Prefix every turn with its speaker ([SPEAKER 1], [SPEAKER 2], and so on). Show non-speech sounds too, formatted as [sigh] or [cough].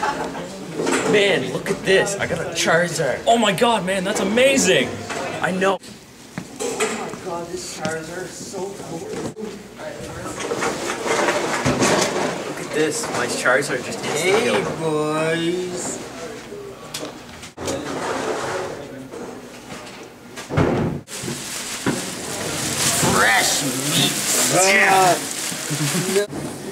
[SPEAKER 1] Man, look at this. I got a Charizard.
[SPEAKER 2] Oh my god, man, that's amazing!
[SPEAKER 1] I know. Oh my god, this Charizard is so cool. Look at this. My Charizard just instantly
[SPEAKER 3] Hey, boys. Fresh meat.
[SPEAKER 4] Ah.
[SPEAKER 3] Yeah. [laughs]